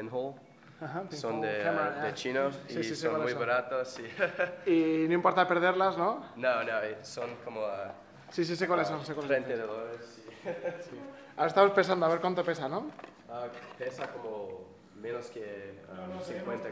pinhole. Ajá, Son de, camera, de ah. chino Sí, y sí, sé son muy son. baratos. Y Y no importa perderlas, ¿no? no, no, son como a Sí, sí, sé cuáles son, sé cuáles 30 son. dólares. y- Ahora estamos pesando, a ver cuánto pesa, ¿no? Ah, pesa como menos que um, ah, 50